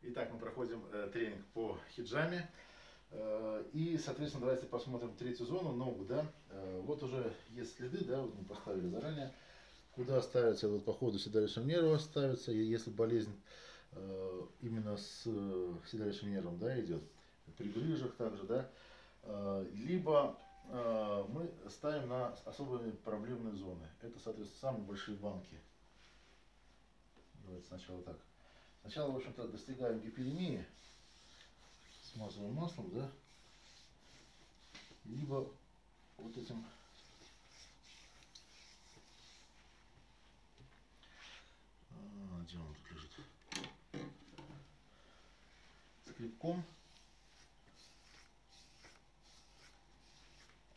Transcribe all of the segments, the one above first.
Итак, мы проходим э, тренинг по хиджаме. Э, и, соответственно, давайте посмотрим третью зону, ногу, да. Э, вот уже есть следы, да, вот мы поставили заранее. Куда ставится, вот по ходу седалищного нерва ставится, если болезнь э, именно с э, седалищным нервом, да, идет. При грыжах также, да. Э, либо э, мы ставим на особые проблемные зоны. Это, соответственно, самые большие банки. Давайте сначала так. Сначала, в общем-то, достигаем гиперемии, смазываем маслом, да, либо вот этим а, где он тут лежит? Скребком.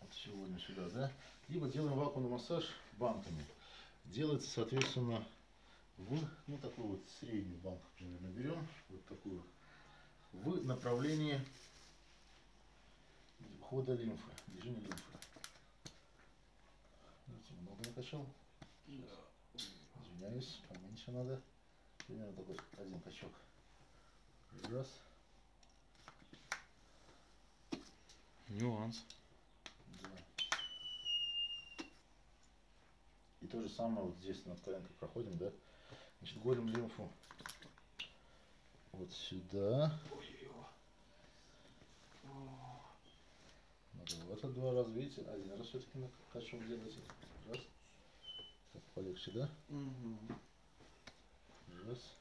Вот сегодня сюда, да? Либо делаем вакуумный массаж банками. Делается, соответственно, в, ну, такую вот среднюю банку примерно берем, вот такую, в направлении хода лимфы, движения лимфы. Видите, много накачал? Извиняюсь, поменьше надо. Примерно такой один качок. Раз. Нюанс. Да. И то же самое вот здесь над коленкой проходим, да? Значит, голем лимфу вот сюда. Надо вот это два раза, видите, один раз все-таки на качок делайте. Раз. Так, полегче, да? Угу. Раз.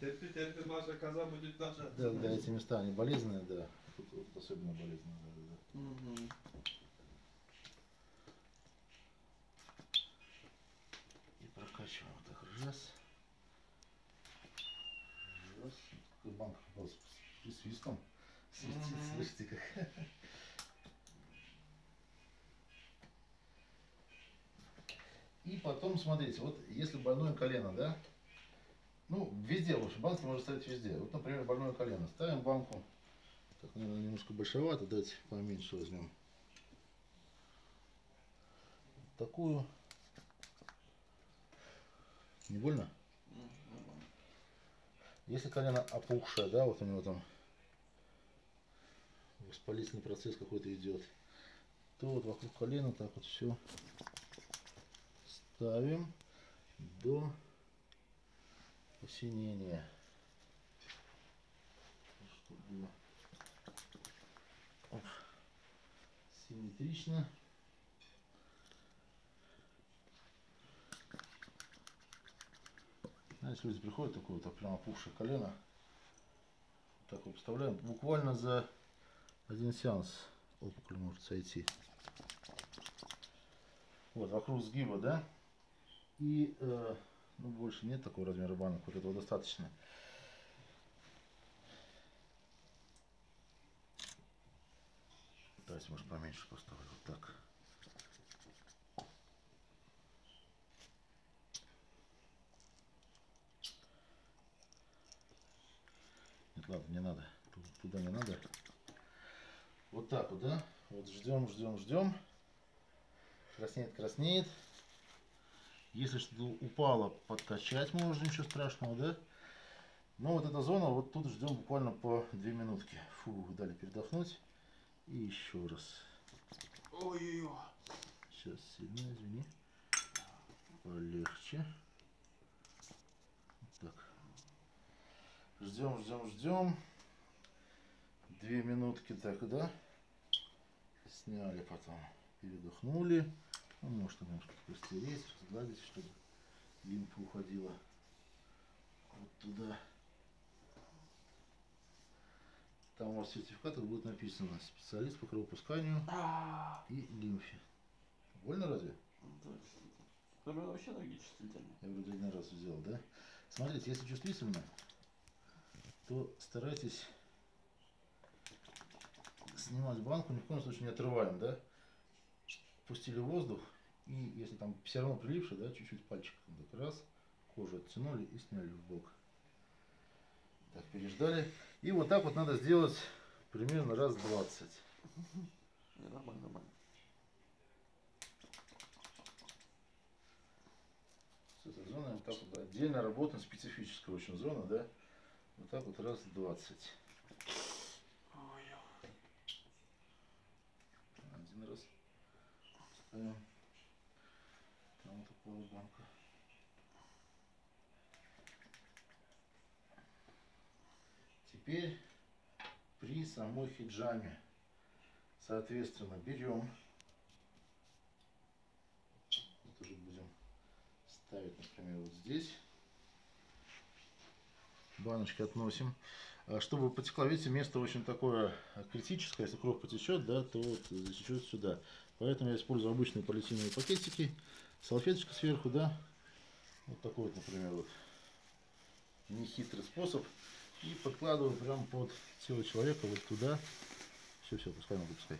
Терпи, Маша, коза будет наша. Да, да, эти места, они болезненные, да. Тут, особенно болезненные, да, да. Угу. Прокачиваем вот так. Раз. Раз. Какой банк попался с присвистом. Свистит, Мгм. слышите как. И потом, смотрите, вот если больное колено, да, ну, везде лучше, банки можно ставить везде. Вот, например, больное колено. Ставим банку, так, наверное, немножко большевато, давайте поменьше возьмем. Такую. Не больно? Если колено опухшее, да, вот у него там воспалительный процесс какой-то идет, то вот вокруг колена так вот все ставим до посинения. Чтобы симметрично. Знаете, люди приходят, такое вот прям опухшее колено. Вот так вот вставляем. Буквально за один сеанс опухоль может сойти. Вот, вокруг сгиба, да? И, э, ну, больше нет такого размера банок, вот этого достаточно. Давайте, может, поменьше поставлю. Вот так. Ладно, не надо. Ту- Туда не надо. Вот так вот, да? Вот ждем, ждем, ждем. Краснеет, краснеет. Если что-то упало, подкачать можно, ничего страшного, да? Но вот эта зона, вот тут ждем буквально по две минутки. Фу, дали передохнуть. И еще раз. Ой-ой-ой. Сейчас сильно, извини. Полегче. Вот так. Ждем, ждем, ждем. Две минутки так, да? Сняли потом. Передохнули. Ну, может немножко постереть, разгладить, чтобы лимфа уходила вот туда. Там у вас в сертификатах будет написано специалист по кровопусканию А, и лимфе. Больно разве? Прям вообще чувствительные. Я вроде один раз сделал, да? Смотрите, если чувствительно, то старайтесь снимать банку, ни в коем случае не отрываем, да? Пустили воздух, и если там все равно прилипший, да, чуть-чуть пальчиком так раз, кожу оттянули и сняли в бок. Так, переждали. И вот так вот надо сделать примерно раз 20. Не, нормально, нормально. этой зоной вот так вот отдельно работаем, специфическая очень зона, да. Вот так вот раз 20. Ой, Один раз. Там вот такая банка. Теперь при самой хиджаме, соответственно, берем, вот уже будем ставить, например, вот здесь, баночки относим. А Чтобы потекла, видите, место очень такое критическое, если кровь потечет, да, то вот затечет сюда. Поэтому я использую обычные полиэтиленовые пакетики, салфеточка сверху, да, вот такой вот, например, вот нехитрый способ. И подкладываю прям под тело человека вот туда. Все, все, пускай могу пускай.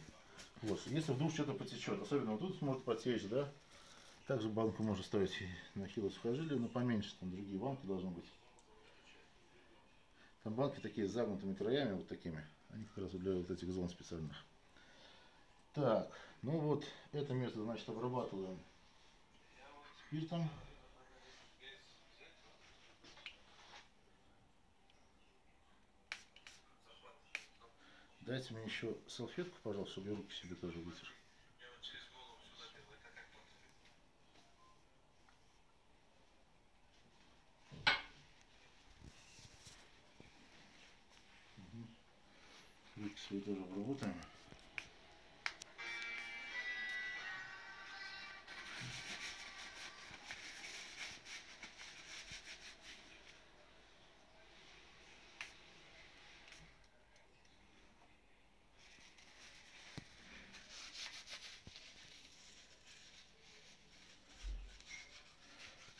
Вот, если вдруг что-то потечет, особенно вот тут может потечь, да. Также банку можно ставить на хилосухожилие, но поменьше, там другие банки должны быть. Там банки такие с загнутыми краями, вот такими. Они как раз для вот этих зон специальных. Так, ну вот это место, значит, обрабатываем спиртом. Дайте мне еще салфетку, пожалуйста, чтобы я руки себе тоже вытер. Свои тоже обработаем.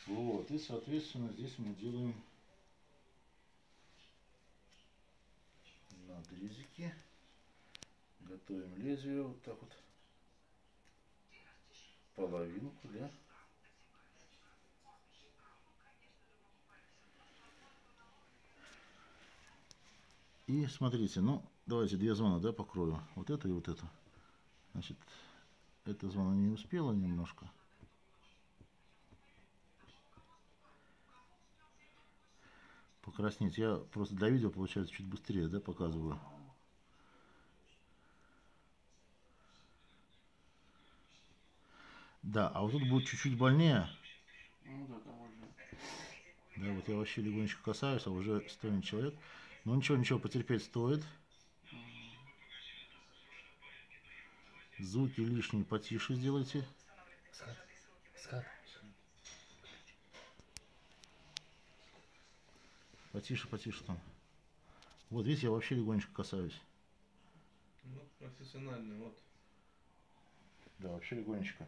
Вот, и соответственно здесь мы делаем Готовим лезвие вот так вот. Половинку, да. И смотрите, ну, давайте две зоны, да, покрою. Вот это и вот это. Значит, эта зона не успела немножко. покраснеть. Я просто для видео, получается, чуть быстрее, да, показываю. Да, а вот тут будет чуть-чуть больнее. Ну да, там уже. Да, вот я вообще легонечко касаюсь, а уже стонет человек. Но ничего, ничего, потерпеть стоит. Звуки лишние потише сделайте. Скат. Скат. Потише, потише там. Вот, видите, я вообще легонечко касаюсь. Ну, профессиональный, вот. Да, вообще легонечко.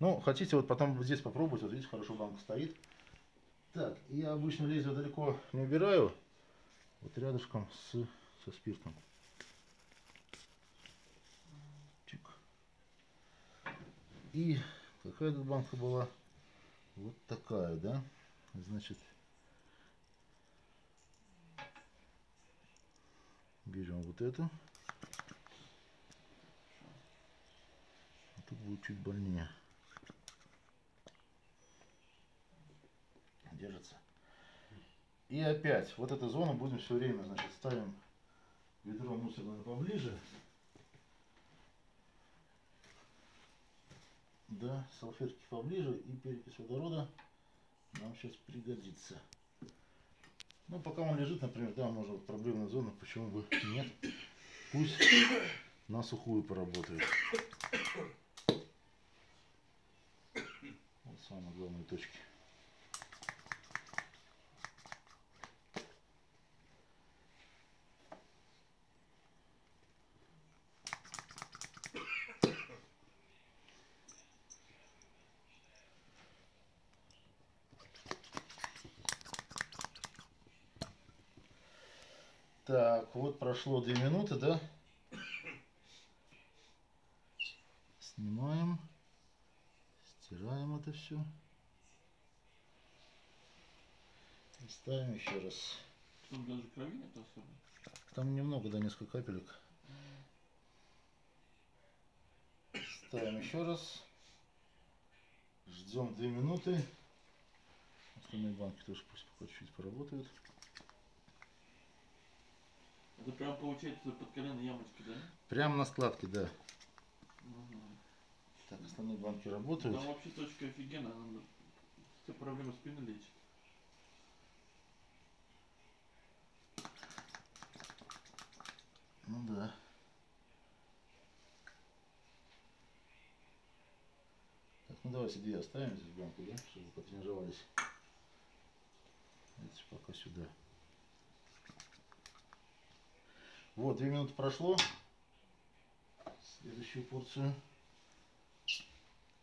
Ну, хотите вот потом здесь попробовать, вот видите, хорошо банка стоит. Так, я обычно лезвие далеко не убираю. Вот рядышком с, со спиртом. Чик. И какая тут банка была? Вот такая, да? Значит, берем вот эту. Тут будет чуть больнее. Держится. И опять, вот эту зону будем все время, значит, ставим ведро мусорное поближе. Да, салфетки поближе и перекись водорода нам сейчас пригодится. Ну, пока он лежит, например, да, можно проблемная зона, почему бы нет. Пусть на сухую поработает. Вот самые главные точки. Так, вот прошло две минуты, да? Снимаем. Стираем это все. И ставим еще раз. Тут даже крови нет особо. Там немного, да, несколько капелек. Ставим еще раз. Ждем две минуты. Остальные банки тоже пусть пока чуть-чуть поработают. Это прям получается под колено ямочка, да? Прямо на складке, да. Мгм. Так, остальные банки работают. Там вообще точка офигенная, она все проблемы спины лечит. Ну да. Так, ну давайте две оставим здесь банку, да, чтобы потренировались. Это пока сюда. Вот, две минуты прошло. Следующую порцию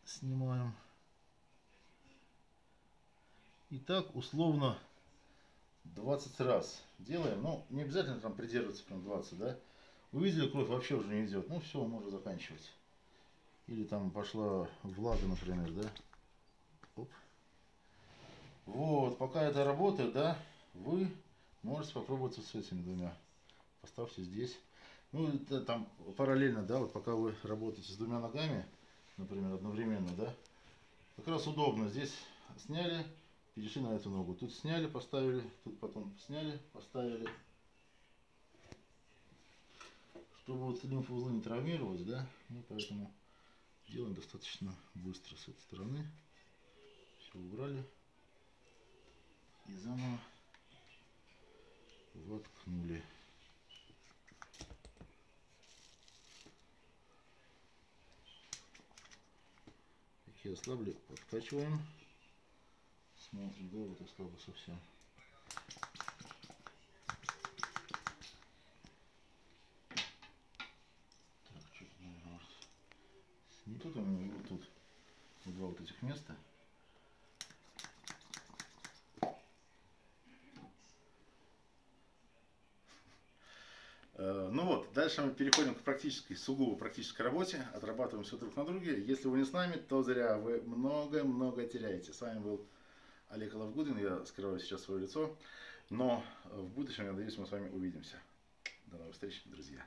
снимаем. Итак, условно 20 раз делаем. Ну, не обязательно там придерживаться прям 20, да? Увидели, кровь вообще уже не идет. Ну все, можно заканчивать. Или там пошла влага, например, да? Оп. Вот, пока это работает, да, вы можете попробовать вот с этими двумя. Поставьте здесь. Ну, это там параллельно, да, вот пока вы работаете с двумя ногами, например, одновременно, да, как раз удобно. Здесь сняли, перешли на эту ногу. Тут сняли, поставили, тут потом сняли, поставили. Чтобы вот лимфоузлы не травмировать, да, мы поэтому делаем достаточно быстро с этой стороны. Все убрали. И заново воткнули. Такие ослабли, подкачиваем. Смотрим, да, вот ослабло совсем. Так, что-то, наверное, может, не тут у меня, вот тут. Вот два вот этих места. Э, Ну дальше мы переходим к практической, сугубо практической работе, отрабатываем все друг на друге. Если вы не с нами, то зря, вы много-много теряете. С вами был Олег Лавгудин, я скрываю сейчас свое лицо, но в будущем, я надеюсь, мы с вами увидимся. До новых встреч, друзья.